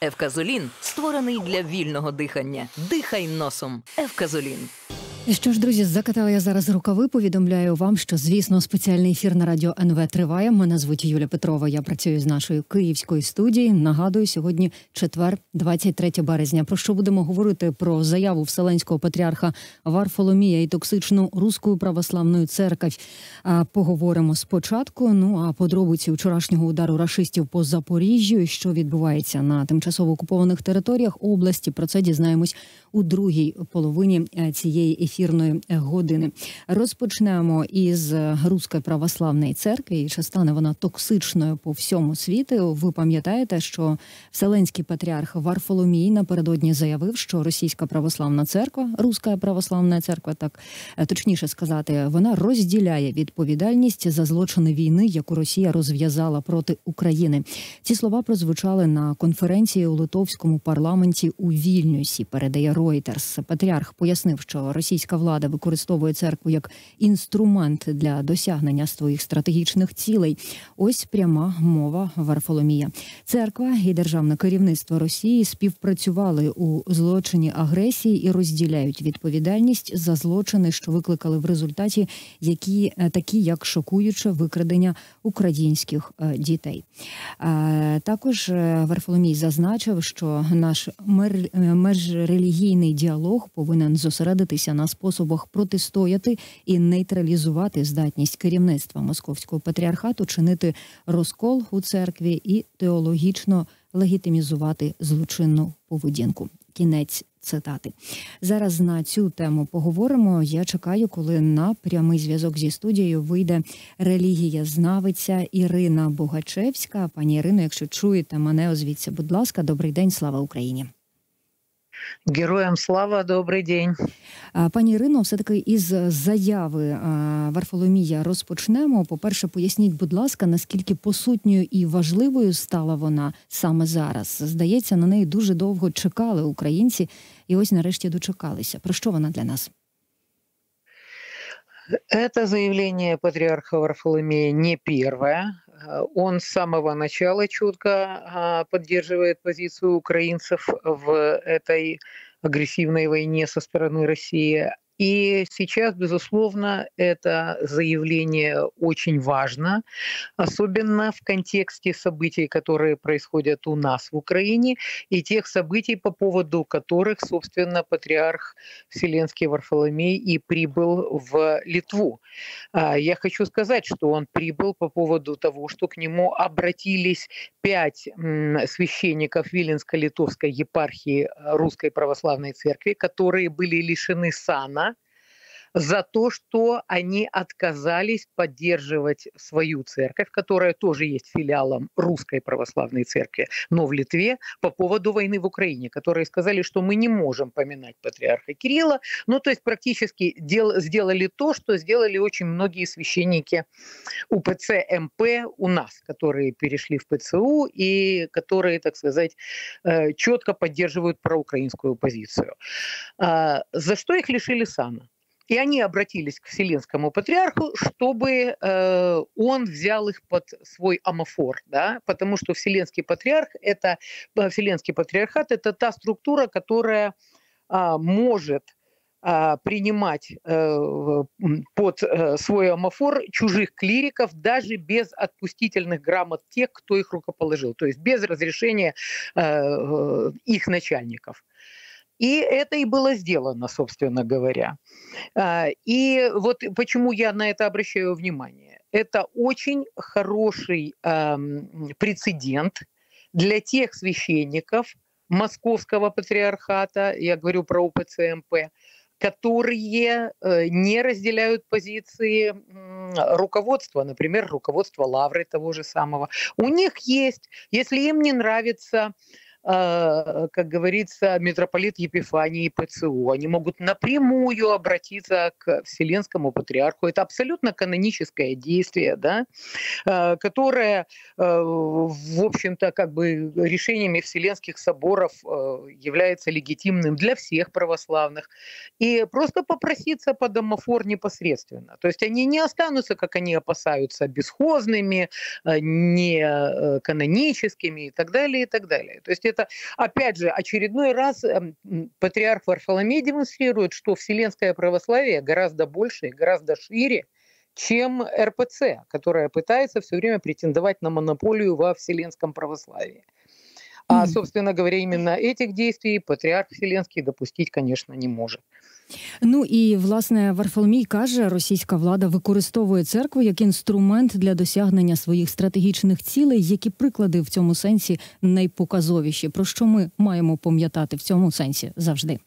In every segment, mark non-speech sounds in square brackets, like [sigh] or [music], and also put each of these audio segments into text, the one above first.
Евказолін створений для вільного дихання. Дихай носом. Евказолін. Що ж, друзі, закатала я зараз рукави. Повідомляю вам, що звісно спеціальний ефір на радіо НВ триває. Мене звуть Юля Петрова. Я працюю з нашої київської студії. Нагадую, сьогодні четвер, 23 березня. Про що будемо говорити про заяву Вселенського патріарха Варфоломія і токсичну руську православну церкву. Поговоримо спочатку. Ну а подробиці вчорашнього удару рашистів по Запоріжжю, що відбувається на тимчасово окупованих територіях області. Про це дізнаємось у другій половині е, цієї ефірної години. Розпочнемо із Руської православної церкви. І чи стане вона токсичною по всьому світу? Ви пам'ятаєте, що Вселенський патріарх Варфоломій напередодні заявив, що Російська православна церква, Руська православна церква, так е, точніше сказати, вона розділяє відповідальність за злочини війни, яку Росія розв'язала проти України. Ці слова прозвучали на конференції у литовському парламенті у Вільнюсі. Передає Reuters. Патріарх пояснив, що російська влада використовує церкву як інструмент для досягнення своїх стратегічних цілей. Ось пряма мова Варфоломія. Церква і державне керівництво Росії співпрацювали у злочині агресії і розділяють відповідальність за злочини, що викликали в результаті, які е, такі як шокуюче викрадення українських е, дітей. Також е, Варфоломій зазначив, що наш межрелігійний діалог повинен зосередитися на способах протистояти і нейтралізувати здатність керівництва московського патріархату, чинити розкол у церкві і теологічно легітимізувати злочинну поведінку. Кінець цитати зараз на цю тему поговоримо. Я чекаю, коли на прямий зв'язок зі студією вийде релігія знавиця Ірина Богачевська. Пані Ірино, якщо чуєте мене, озвіться, будь ласка, добрий день, слава Україні. Героям слава, добрий день, пані Ірино. Все таки із заяви Варфоломія розпочнемо. По перше, поясніть, будь ласка, наскільки посутньою і важливою стала вона саме зараз? Здається, на неї дуже довго чекали українці, і ось нарешті дочекалися. Про що вона для нас? Это заявление патриарха Варфоломея не первое. Э, он с самого начала четко а, поддерживает позицию украинцев в этой агрессивной войне со стороны России. И сейчас, безусловно, это заявление очень важно, особенно в контексте событий, которые происходят у нас в Украине, и тех событий, по поводу которых, собственно, патриарх Вселенский Варфоломей и прибыл в Литву. А, я хочу сказать, что он прибыл по поводу того, что к нему обратились пять священников Виленско-Литовской епархии Русской Православной Церкви, которые были лишены сана, за то, что они отказались поддерживать свою церковь, которая тоже есть филиалом русской православной церкви, но в Литве по поводу войны в Украине, которые сказали, что мы не можем поминать патриарха Кирилла. Ну, то есть практически дел, сделали то, что сделали очень многие священники УПЦ МП у нас, которые перешли в ПЦУ и которые, так сказать, э, четко поддерживают проукраинскую позицию. А, за что их лишили сана? И они обратились к Вселенскому патриарху, чтобы э, он взял их под свой амофор, да, потому что Вселенский патриарх это э, Вселенский патриархат это та структура, которая э, может принимать под э, свой амофор чужих клириков даже без отпустительных грамот тех, кто их рукоположил, то есть без разрешения э, их начальников. И это и было сделано, собственно говоря. А, и вот почему я на это обращаю внимание. Это очень хороший прецедент для тех священников Московского патриархата, я говорю про УПЦМП, которые э, не разделяют позиции руководства, например, руководства Лавры того же самого. У них есть, если им не нравится как говорится, митрополит Епифаний и ПЦУ. Они могут напрямую обратиться к Вселенскому патриарху. Это абсолютно каноническое действие, да, а, которое, а, в общем-то, как бы решениями Вселенских соборов является легитимным для всех православных. И просто попроситься по домофор непосредственно. То есть они не останутся, как они опасаются, бесхозными, не каноническими и так далее, и так далее. То есть это это, опять же, очередной раз эм, патриарх Варфоломей демонстрирует, что вселенское православие гораздо больше и гораздо шире, чем РПЦ, которая пытается все время претендовать на монополию во вселенском православии. А, собственно говоря, именно этих действий патріарх Вселенський допустить, конечно, не може. Ну і власне Варфоломій каже, російська влада використовує церкву як інструмент для досягнення своїх стратегічних цілей. Які приклади в цьому сенсі найпоказовіші? Про що ми маємо пам'ятати в цьому сенсі завжди?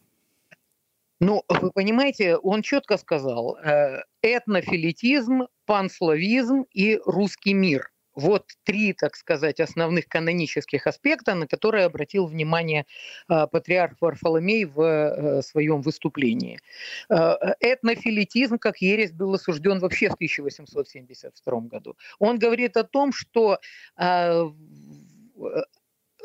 Ну, вы понимаете, он четко сказал, э, этнофилитизм, панславизм и русский мир. Вот три, так сказать, основных канонических аспекта, на которые обратил внимание э, патриарх Варфоломей в э, своем выступлении. Э, этнофилитизм, как ересь, был осужден вообще в 1872 году. Он говорит о том, что э,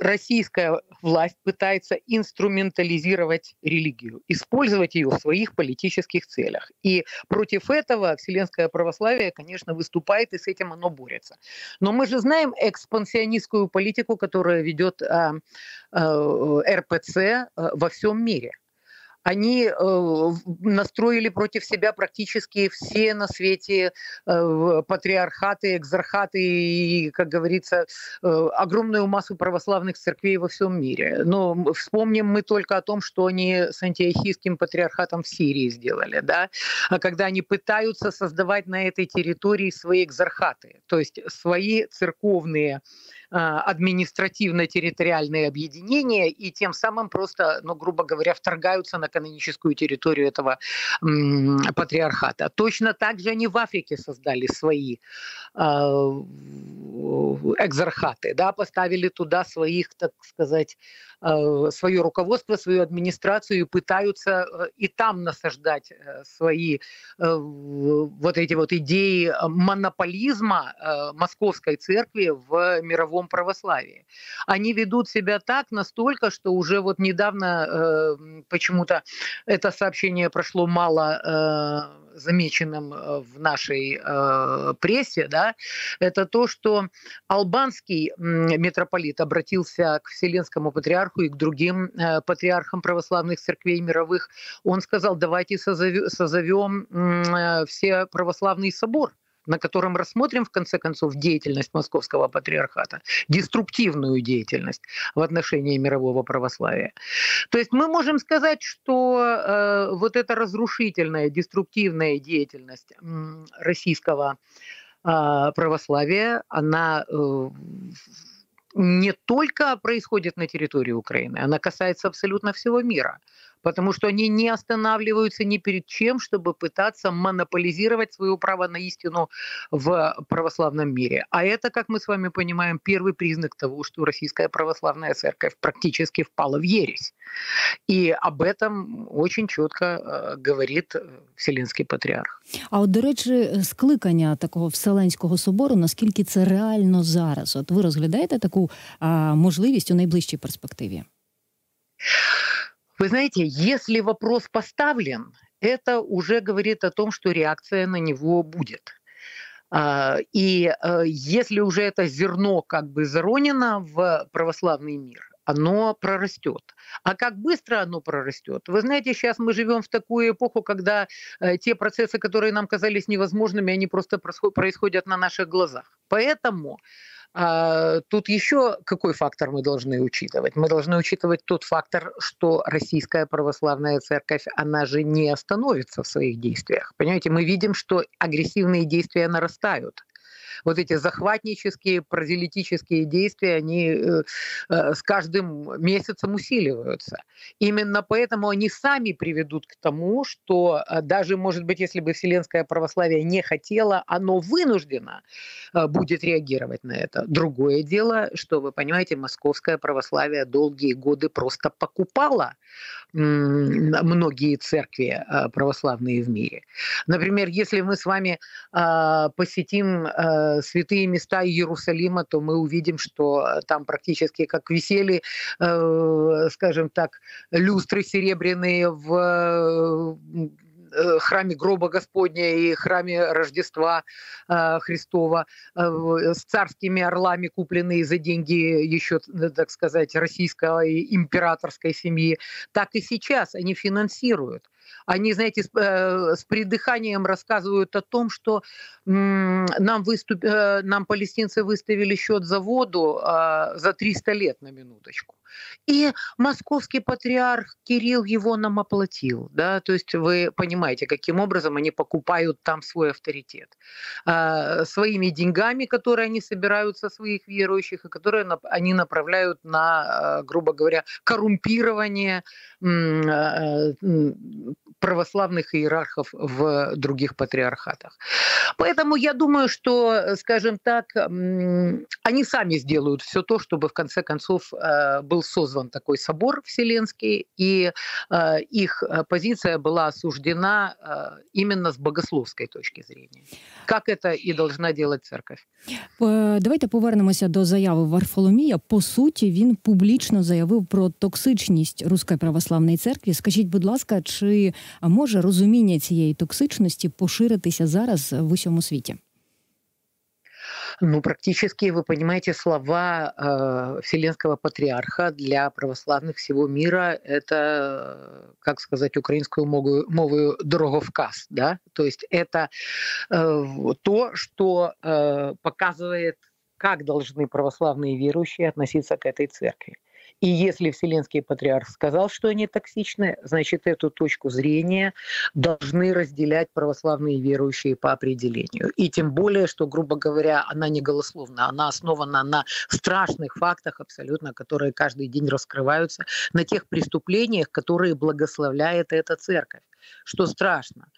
российская власть пытается инструментализировать религию, использовать ее в своих политических целях. И против этого Вселенское православие, конечно, выступает, и с этим оно борется. Но мы же знаем экспансионистскую политику, которая ведет а, а, РПЦ а, во всем мире – они э, настроили против себя практически все на свете э, патриархаты, экзархаты и, как говорится, э, огромную массу православных церквей во всем мире. Но вспомним мы только о том, что они с антиохийским патриархатом в Сирии сделали, да, а когда они пытаются создавать на этой территории свои экзархаты, то есть свои церковные административно-территориальные объединения и тем самым просто, ну, грубо говоря, вторгаются на каноническую территорию этого патриархата. Точно так же они в Африке создали свои э, экзархаты, да, поставили туда своих, так сказать, э, свое руководство, свою администрацию и пытаются э, и там насаждать э, свои э, вот эти вот идеи монополизма московской церкви в мировом мировом православии. Они ведут себя так настолько, что уже вот недавно э, почему-то это сообщение прошло мало э, замеченным э, в нашей э, прессе, да, это то, что албанский митрополит обратился к Вселенскому патриарху и к другим э, патриархам православных церквей мировых. Он сказал, давайте созовем, созовем э, все православный собор на котором рассмотрим, в конце концов, деятельность Московского патриархата, деструктивную деятельность в отношении мирового православия. То есть мы можем сказать, что э, вот эта разрушительная, деструктивная деятельность э, российского э, православия, она э, не только происходит на территории Украины, она касается абсолютно всего мира потому что они не останавливаются ни перед чем, чтобы пытаться монополизировать свое право на истину в православном мире. А это, как мы с вами понимаем, первый признак того, что российская православная церковь практически впала в ересь. И об этом очень четко э, говорит э, Вселенський патріарх. А от, до речі, скликання такого Вселенського собору, наскільки це реально зараз? От ви розглядаєте таку а, можливість у найближчій перспективі? Вы знаете, если вопрос поставлен, это уже говорит о том, что реакция на него будет. А, и э, если уже это зерно как бы заронено в православный мир, оно прорастет. А как быстро оно прорастет? Вы знаете, сейчас мы живем в такую эпоху, когда э, те процессы, которые нам казались невозможными, они просто происходят на наших глазах. Поэтому а, тут еще какой фактор мы должны учитывать? Мы должны учитывать тот фактор, что российская православная церковь, она же не остановится в своих действиях. Понимаете, мы видим, что агрессивные действия нарастают вот эти захватнические, прозелитические действия, они э, э, с каждым месяцем усиливаются. Именно поэтому они сами приведут к тому, что э, даже, может быть, если бы Вселенское православие не хотело, оно вынуждено будет реагировать на это. Другое дело, что, вы понимаете, московское православие долгие годы просто покупало многие церкви православные в мире. Например, если мы с вами посетим святые места Иерусалима, то мы увидим, что там практически как висели, э, скажем так, люстры серебряные в храме гроба Господня и храме Рождества э, Христова с царскими орлами, купленные за деньги еще, так сказать, российской императорской семьи, так и сейчас они финансируют они, знаете, с, э, с придыханием рассказывают о том, что нам, выступ, э, нам палестинцы выставили счет за воду э, за 300 лет на минуточку. И московский патриарх Кирилл его нам оплатил. Да? То есть вы понимаете, каким образом они покупают там свой авторитет. Э, своими деньгами, которые они собирают со своих верующих, и которые они направляют на, э, грубо говоря, коррумпирование э, православных иерархов в других патриархатах. Поэтому я думаю, что, скажем так, они сами сделают все то, чтобы в конце концов э, был создан такой собор вселенский, и э, их позиция была осуждена э, именно с богословской точки зрения. Как это и должна делать церковь. Давайте повернемося до заяви Варфоломія. По суті, він публічно заявив про токсичність Руської православної церкви. Скажіть, будь ласка, чи А може розуміння цієї токсичності поширитися зараз в усьому світі? Ну, практически, вы понимаете, слова э, Вселенского патриарха для православных всего мира – это, как сказать украинскую мову, мову дороговказ. Да? То есть это э, то, что э, показывает, как должны православные верующие относиться к этой церкви. И если Вселенский Патриарх сказал, что они токсичны, значит, эту точку зрения должны разделять православные верующие по определению. И тем более, что, грубо говоря, она не голословна, она основана на страшных фактах абсолютно, которые каждый день раскрываются, на тех преступлениях, которые благословляет эта церковь. Что страшно –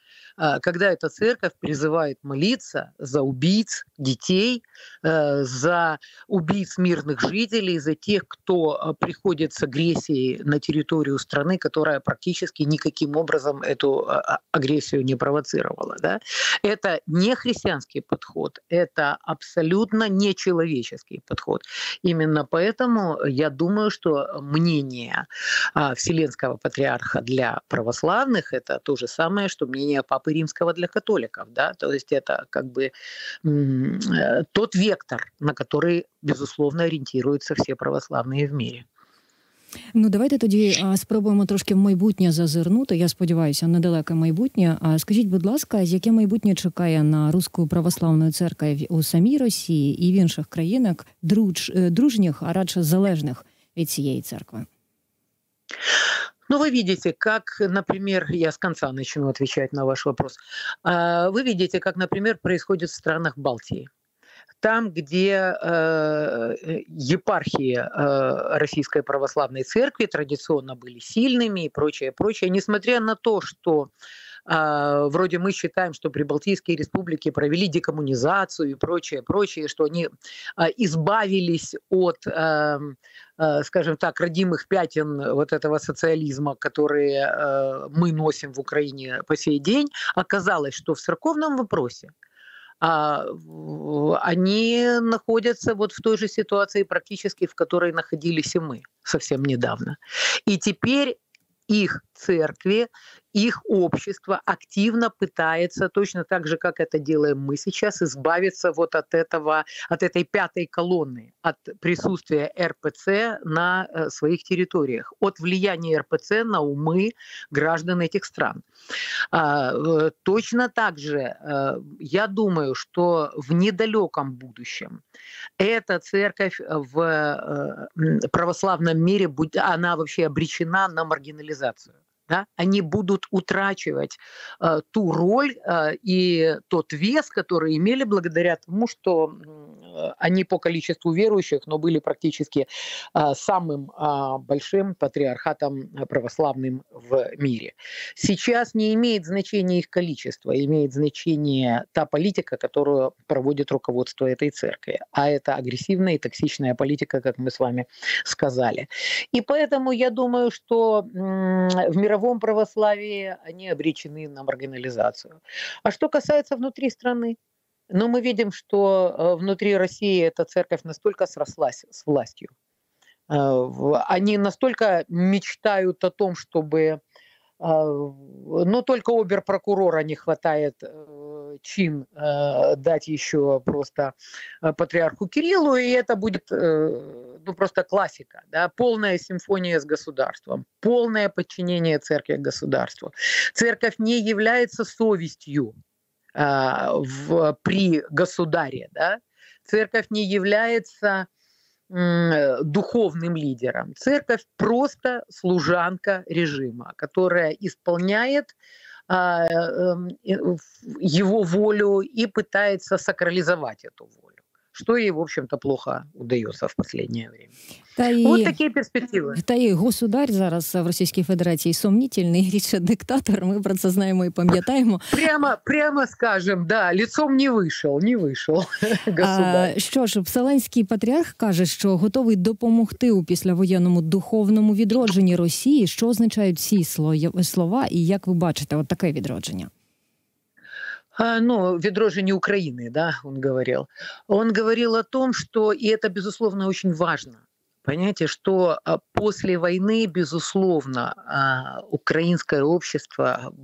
когда эта церковь призывает молиться за убийц детей, э, за убийц мирных жителей, за тех, кто а, приходит с агрессией на территорию страны, которая практически никаким образом эту а, агрессию не провоцировала. Да? Это не христианский подход, это абсолютно нечеловеческий подход. Именно поэтому я думаю, что мнение Вселенского патриарха для православных это то же самое, что мнение Папы Римского для католиков. Да? То есть это как бы э, тот вектор, на который, безусловно, ориентируются все православные в мире. Ну, давайте тоді а, спробуємо трошки в майбутнє зазирнути. Я сподіваюся, недалеке майбутнє. А скажіть, будь ласка, яке майбутнє чекає на Руську православну церкву у самій Росії і в інших країнах друж, е, дружніх, а радше залежних від цієї церкви? Ну, вы видите, как, например, я с конца начну отвечать на ваш вопрос. А, вы видите, как, например, происходит в странах Балтии. Там, где э, епархии э, Российской Православной Церкви традиционно были сильными и прочее, прочее, несмотря на то, что вроде мы считаем, что прибалтийские республики провели декоммунизацию и прочее, прочее, что они а, избавились от, эм, э, скажем так, родимых пятен вот этого социализма, которые э, мы носим в Украине по сей день, оказалось, что в церковном вопросе а, они находятся вот в той же ситуации практически, в которой находились и мы совсем недавно. И теперь их церкви их общество активно пытается, точно так же, как это делаем мы сейчас, избавиться вот от этого, от этой пятой колонны, от присутствия РПЦ на э, своих территориях, от влияния РПЦ на умы граждан этих стран. А, э, точно так же э, я думаю, что в недалеком будущем эта церковь в православном мире, она вообще обречена на маргинализацию да, они будут утрачивать э, ту роль э, и тот вес, который имели благодаря тому, что они по количеству верующих, но были практически э, самым э, большим патриархатом православным в мире. Сейчас не имеет значения их количество, имеет значение та политика, которую проводит руководство этой церкви. А это агрессивная и токсичная политика, как мы с вами сказали. И поэтому я думаю, что в мировом православии они обречены на маргинализацию. А что касается внутри страны, ну, мы видим, что э, внутри России эта церковь настолько срослась с властью. Э, они настолько мечтают о том, чтобы но только оберпрокурора не хватает чин дать еще просто патриарху Кириллу, и это будет ну, просто классика, да, полная симфония с государством, полное подчинение церкви государству. Церковь не является совестью в, при государе, да, церковь не является духовным лидером. Церковь просто служанка режима, которая исполняет а, эм, его волю и пытается сакрализовать эту волю что ей, в общем-то, плохо удается в последнее время. Та і, От такі перспективи. Та і государь зараз в Російській Федерації сумнітельний, [laughs] рідше диктатор. Ми про це знаємо і пам'ятаємо. Прямо, прямо скажем, да, лицом не вийшов, не вийшов. [laughs] А, що ж, Вселенський патріарх каже, що готовий допомогти у післявоєнному духовному відродженні Росії. Що означають ці слова, і як ви бачите, от таке відродження? А, ну, ведро же не Украины, да, он говорил. Он говорил о том, что, и это, безусловно, очень важно, Понимаете, что а, после войны, безусловно, а, украинское общество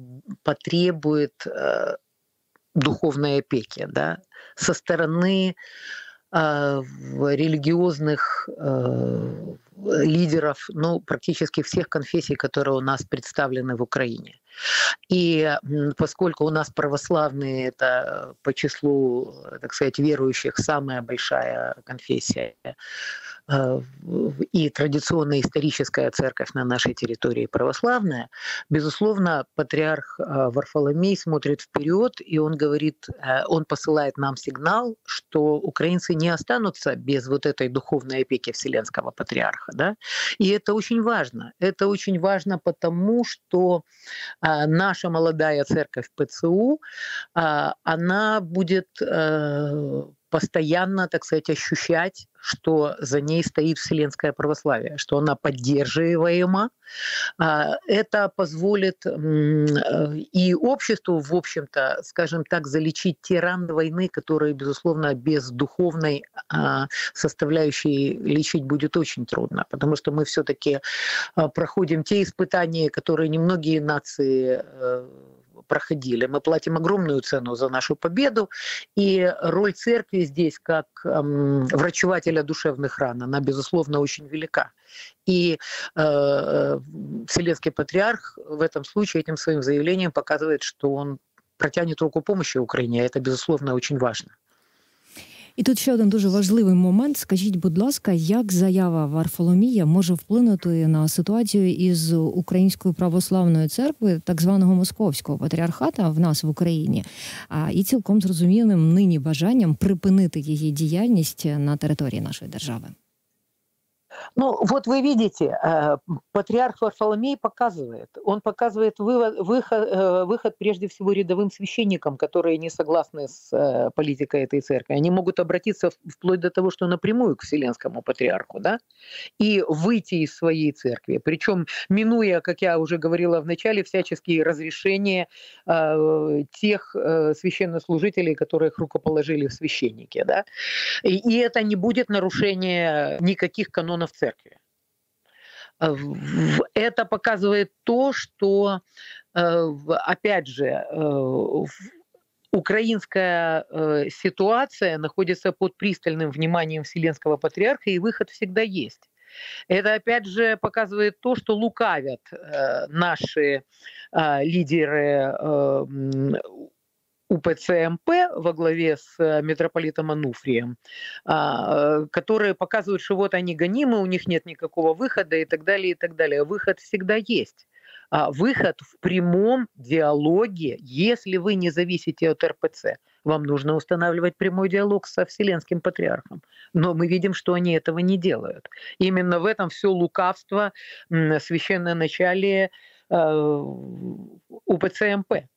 потребует духовной опеки да, со стороны религиозных лидеров ну, практически всех конфессий, которые у нас представлены в Украине. И поскольку у нас православные это по числу, так сказать, верующих самая большая конфессия, Э, и традиционная историческая церковь на нашей территории православная, безусловно, патриарх э, Варфоломей смотрит вперед, и он говорит, э, он посылает нам сигнал, что украинцы не останутся без вот этой духовной опеки Вселенского патриарха. Да? И это очень важно. Это очень важно потому, что наша молодая церковь ПЦУ, она будет постоянно, так сказать, ощущать, что за ней стоит вселенское православие, что она поддерживаема. А, это позволит э, и обществу, в общем-то, скажем так, залечить те раны войны, которые, безусловно, без духовной а, составляющей лечить будет очень трудно, потому что мы все-таки а, проходим те испытания, которые немногие нации э, проходили. Мы платим огромную цену за нашу победу, и роль церкви здесь как эм, врачевателя душевных ран, она, безусловно, очень велика. И э, э, патриарх в этом случае этим своим заявлением показывает, что он протянет руку помощи Украине, а это, безусловно, очень важно. І тут ще один дуже важливий момент. Скажіть, будь ласка, як заява Варфоломія може вплинути на ситуацію із Українською православною церквою, так званого московського патріархата в нас в Україні, а і цілком зрозумілим нині бажанням припинити її діяльність на території нашої держави? Ну, вот вы видите, э, патриарх Варфоломей показывает. Он показывает вывод, выход, э, выход прежде всего рядовым священникам, которые не согласны с э, политикой этой церкви. Они могут обратиться вплоть до того, что напрямую к Вселенскому патриарху, да, и выйти из своей церкви. Причем минуя, как я уже говорила в начале, всяческие разрешения тех священнослужителей, которых рукоположили в священники, да. И, и это не будет нарушение никаких канонов церкви. Э, это показывает то, что, э, опять же, э, украинская ситуация находится под пристальным вниманием Вселенского Патриарха, и выход всегда есть. Это опять же показывает то, что лукавят наши лидеры УПЦ МП во главе с э, митрополитом Ануфрием, а, э, которые показывают, что вот они гонимы, у них нет никакого выхода и так далее, и так далее. Выход всегда есть. А, выход в прямом диалоге, если вы не зависите от РПЦ. Вам нужно устанавливать прямой диалог со Вселенским Патриархом. Но мы видим, что они этого не делают. Именно в этом все лукавство священное начале э, УПЦ МП. А,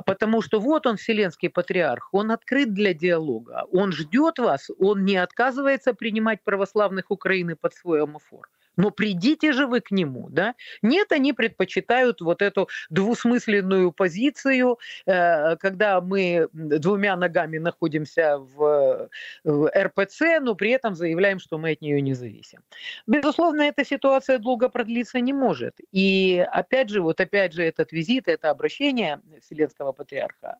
потому что вот он, Вселенский Патриарх, он открыт для диалога, он ждет вас, он не отказывается принимать православных Украины под свой амофор. Но придите же вы к нему, да? Нет, они предпочитают вот эту двусмысленную позицию, э, когда мы двумя ногами находимся в, РПЦ, но при этом заявляем, что мы от нее не зависим. Безусловно, эта ситуация долго продлиться не может. И опять же, вот опять же этот визит, это обращение Вселенского Патриарха,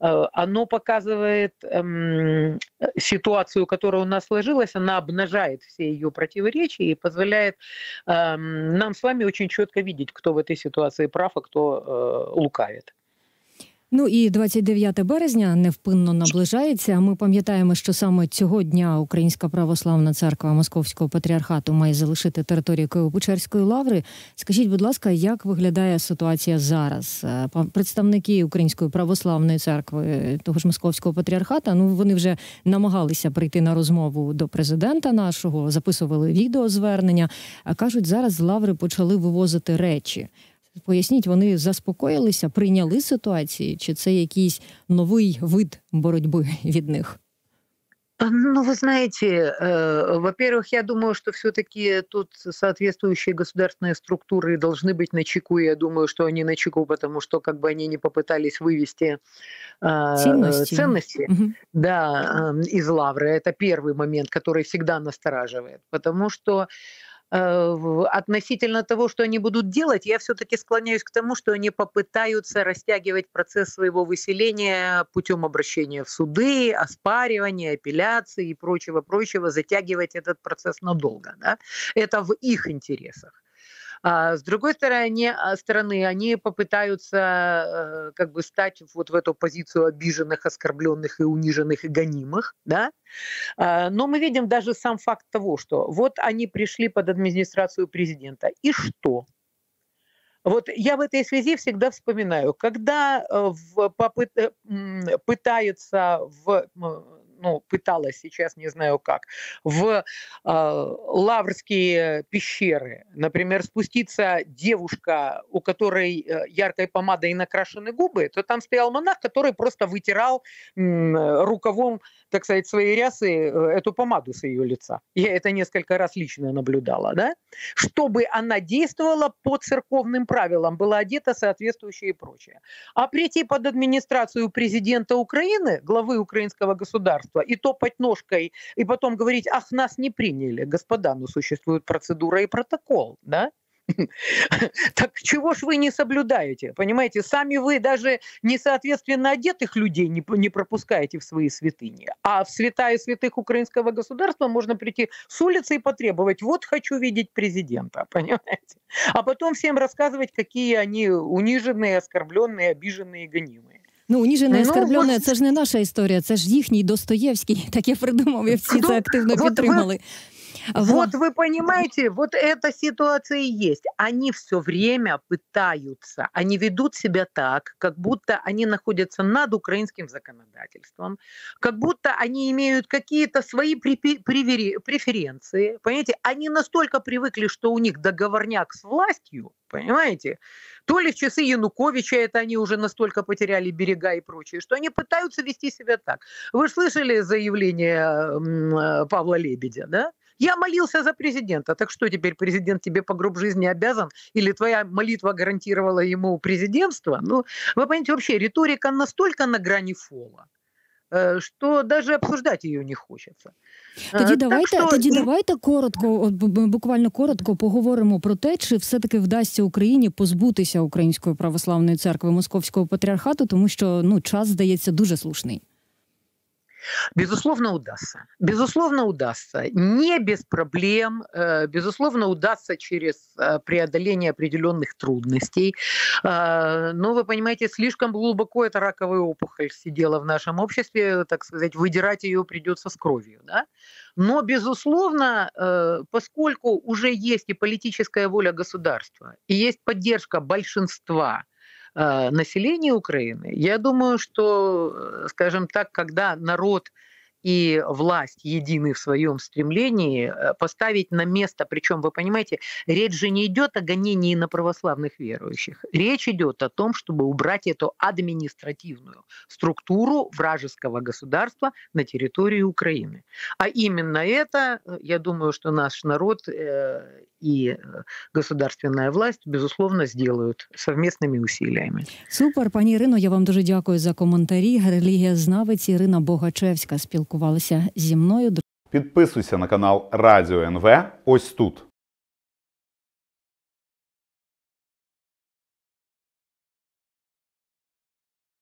оно показывает эм, ситуацию, которая у нас сложилась, она обнажает все ее противоречия и позволяет эм, нам с вами очень четко видеть, кто в этой ситуации прав, а кто э, лукавит. Ну і 29 березня невпинно наближається. Ми пам'ятаємо, що саме цього дня Українська православна церква Московського патріархату має залишити територію Києво-Печерської лаври. Скажіть, будь ласка, як виглядає ситуація зараз? Е, представники Української православної церкви того ж Московського патріархата, ну вони вже намагалися прийти на розмову до президента нашого, записували відеозвернення. А кажуть, зараз з лаври почали вивозити речі. Поясніть, вони заспокоїлися, прийняли ситуації, чи це якийсь новий вид боротьби від них? Ну, вы знаете, э, во-первых, я думаю, что все-таки тут соответствующие государственные структуры должны быть на чеку. Я думаю, что они на чеку, потому что как бы они не попытались вывести э, ценности, ценности угу. да, э, из лавры. Это первый момент, который всегда настораживает. Потому что Э, относительно того, что они будут делать, я все-таки склоняюсь к тому, что они попытаются растягивать процесс своего выселения путем обращения в суды, оспаривания, апелляции и прочего-прочего, затягивать этот процесс надолго. Да? Это в их интересах. А с другой стороны, а, стороны они попытаются э, как бы стать вот в эту позицию обиженных, оскорбленных и униженных и гонимых, да. А, но мы видим даже сам факт того, что вот они пришли под администрацию президента, и что? Вот я в этой связи всегда вспоминаю, когда э, в попыт... Э, пытаются в ну, пыталась сейчас, не знаю как, в э, Лаврские пещеры, например, спуститься девушка, у которой э, яркой помадой накрашены губы, то там стоял монах, который просто вытирал э, рукавом, так сказать, своей рясы э, эту помаду с ее лица. Я это несколько раз лично наблюдала, да? Чтобы она действовала по церковным правилам, была одета соответствующее и прочее. А прийти под администрацию президента Украины, главы украинского государства, государства и топать ножкой, и потом говорить, ах, нас не приняли. Господа, ну существует процедура и протокол, да? [laughs] Так чего ж вы не соблюдаете? Понимаете, сами вы даже несоответственно одетых людей не, не пропускаете в свои святыни. А в святая святых украинского государства можно прийти с улицы и потребовать, вот хочу видеть президента, [laughs] понимаете? А потом всем рассказывать, какие они униженные, оскорбленные, обиженные и гонимые. Ну, уніжене і оскорблене, ну, це ж не наша історія, це ж їхній Достоєвський. [laughs] Так я придумав, і всі це активно підтримали. Вот вы понимаете, вот эта ситуация и есть. Они все время пытаются, они ведут себя так, как будто они находятся над украинским законодательством, как будто они имеют какие-то свои преференции. Понимаете, они настолько привыкли, что у них договорняк с властью, понимаете, то ли в часы Януковича это они уже настолько потеряли берега и прочее, что они пытаются вести себя так. Вы слышали заявление э, Павла Лебедя, да? Я молился за президента. Так что теперь президент тебе по гроб жизни обязан? Или твоя молитва гарантировала ему президентство? Ну, вы понимаете, вообще риторика настолько на грани фола, э, що даже обсуждати її не хочеться. Тоді давайте що... тоді давайте коротко, буквально коротко поговоримо про те, чи все-таки вдасться Україні позбутися Української православної церкви Московського патріархату, тому що ну час здається дуже слушний. Безусловно, удастся. Безусловно, удастся. Не без проблем. Э, безусловно, удастся через э, преодоление определенных трудностей. Э, но, вы понимаете, слишком глубоко эта раковая опухоль сидела в нашем обществе, так сказать, выдирать ее придется с кровью. Да? Но, безусловно, поскольку уже есть и политическая воля государства, и есть поддержка большинства населения Украины, я думаю, что, скажем так, когда народ и власть едины в своем стремлении э, поставить на место, причем, вы понимаете, речь же не идет о гонении на православных верующих. Речь идет о том, чтобы убрать эту административную структуру вражеского государства на территории Украины. А именно это, э, я думаю, что наш народ э, и государственная власть, безусловно, сделают совместными усилиями. Супер, пані Ірино, я вам дуже дякую за коментарі. Релігія знавець Ірина Богачевська спілкувалася зі мною. Підписуйся на канал Радіо НВ. Ось тут.